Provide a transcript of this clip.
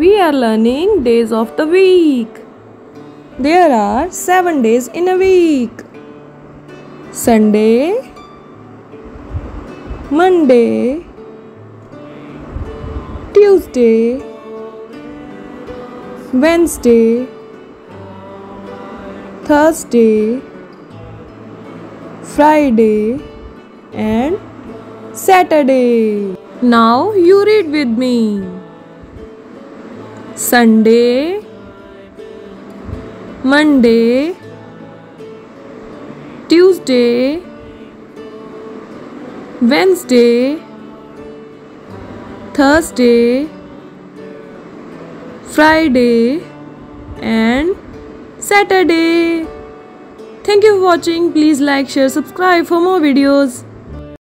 We are learning days of the week. There are seven days in a week Sunday, Monday, Tuesday, Wednesday, Thursday, Friday, and Saturday. Now you read with me. Sunday, Monday, Tuesday, Wednesday, Thursday, Friday, and Saturday. Thank you for watching. Please like, share, subscribe for more videos.